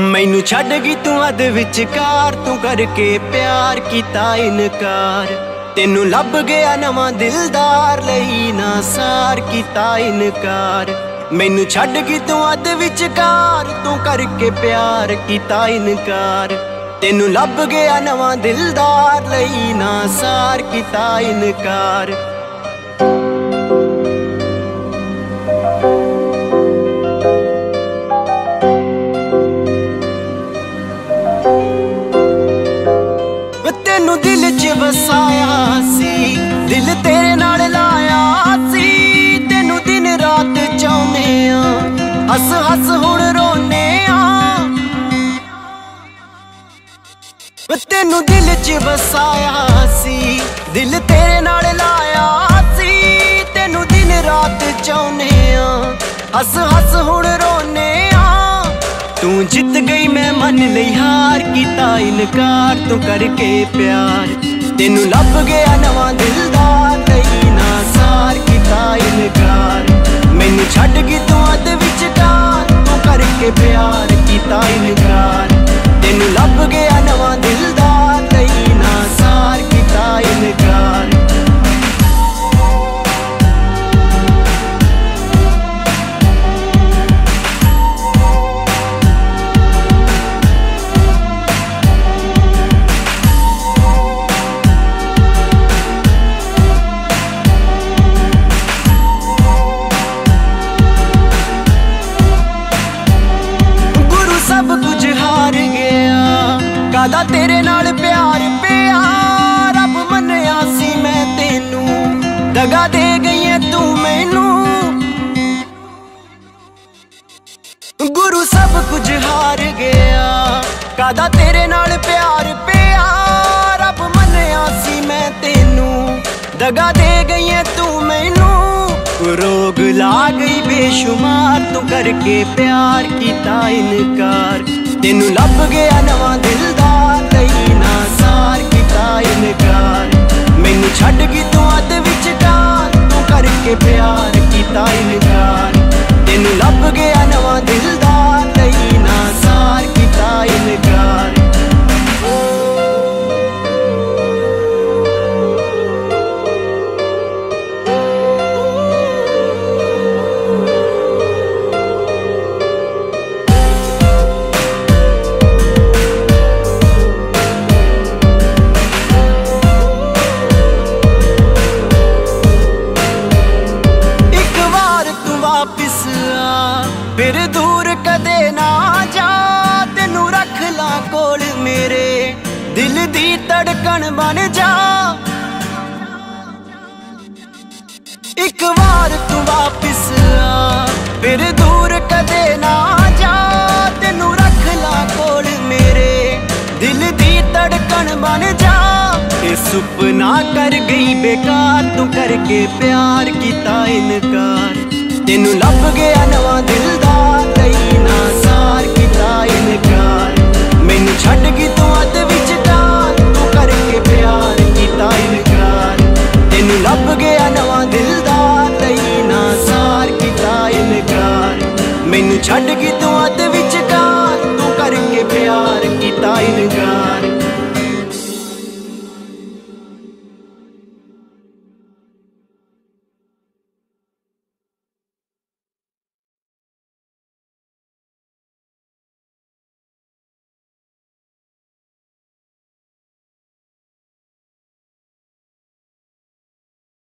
ਮੈਨੂੰ ਛੱਡ ਗਈ, ਤੂੰ ਅਧ ਵਿਚਕਾਰ। ਤੂੰ ਕਰਕੇ ਪਿਆਰ ਕੀਤਾ ਇਨਕਾਰ। ਤੈਨੂੰ ਲੱਭ ਗਿਆ ਨਵਾਂ ਦਿਲਦਾਰ ਲਈ ਨਾ ਸਾਰ ਕੀਤਾ ਇਨਕਾਰ। ਮੈਨੂੰ ਛੱਡ ਗਈ, ਤੂੰ ਅਧ ਵਿਚਕਾਰ। ਤੂੰ ਕਰਕੇ ਪਿਆਰ ਕੀਤਾ ਇਨਕਾਰ। ਤੈਨੂੰ ਲੱਭ ਗਿਆ ਨਵਾਂ ਦਿਲਦਾਰ ਲਈ ਨਾ ਸਾਰ ਕੀਤਾ ਇਨਕਾਰ। ਤੈਨੂੰ ਦਿਲ 'ਚ ਵਸਾਇਆ ਸੀ, ਦਿਲ ਤੇਰੇ ਨਾਲ ਲਾਇਆ ਸੀ। ਤੈਨੂੰ ਦਿਨ ਰਾਤ ਚਾਹੁੰਨੇ ਆ, ਹੱਸ ਹੱਸ ਹੁਣ ਰੋਨੇ ਆ। ਤੈਨੂੰ ਦਿਲ 'ਚ ਵਸਾਇਆ ਸੀ, ਦਿਲ ਤੇਰੇ ਨਾਲ ਲਾਇਆ ਸੀ। ਤੈਨੂੰ ਦਿਨ ਰਾਤ ਚਾਹੁੰਦੇ ਆ, ਹੱਸ ਤੂੰ ਜਿੱਤ ਗਈ, ਮੈਂ ਮੰਨ ਲਈ ਹਾਰ ਕੀਤਾ। ਇਨਕਾਰ ਤੂੰ ਕਰਕੇ ਪਿਆਰ। ਤੈਨੂੰ ਲੱਭ ਗਿਆ ਨਵਾਂ ਦਿਲਦਾਰ ਨਾਲ ਪਿਆਰ ਪਿਆ ਰੱਬ ਮੰਨਿਆ ਸੀ ਮੈਂ ਤੈਨੂੰ। ਦਗਾ ਦੇ ਗਈ ਐ ਤੂੰ ਮੈਨੂੰ। ਗੁਰੂ ਸਭ ਕੁਝ ਹਾਰ ਗਿਆ। ਕਾਦਾ ਤੇਰੇ ਨਾਲ ਪਿਆਰ ਪਿਆ ਰੱਬ ਮੰਨਿਆ ਸੀ ਮੈਂ ਤੈਨੂੰ। ਦਗਾ ਦੇ ਗਈ ਐ ਤੂੰ ਮੈਨੂੰ। ਰੋਗ ਲਾ ਗਈ ਬੇਸ਼ੁਮਾਰ, ਤੂੰ ਕਰਕੇ ਪਿਆਰ ਕੀਤਾ ਇਨਕਾਰ। ਤੈਨੂੰ ਲੱਭ ਗਿਆ ਨਵਾਂ ਦਿਲ ਕੀਤਾ ਇਨਕਾਰ ਫਿਰ ਦੂਰ ਕਦੇ ਨਾ ਜਾ, ਤੈਨੂੰ ਰੱਖ ਲਾ ਕੋਲ ਮੇਰੇ। ਦਿਲ ਦੀ ਧੜਕਣ ਬਣ ਜਾ। ਇੱਕ ਵਾਰ ਤੂੰ ਵਾਪਿਸ ਆ, ਫਿਰ ਦੂਰ ਕਦੇ ਨਾ ਜਾ, ਤੈਨੂੰ ਰੱਖ ਲਾ ਕੋਲ ਮੇਰੇ। ਦਿਲ ਦੀ ਧੜਕਣ ਬਣ ਜਾ। ਇਹ ਸੁਪਨਾ ਕਰ ਗਈ ਬੇਕਾਰ, ਤੂੰ ਕਰਕੇ ਪਿਆਰ ਕੀਤਾ ਇਨਕਾਰ। ਤੈਨੂੰ ਲੱਭ ਗਿਆ ਨਵਾਂ ਤੂੰ ਅੱਧ ਵਿਚਕਾਰ ਤੂੰ ਕਰਕੇ ਪਿਆਰ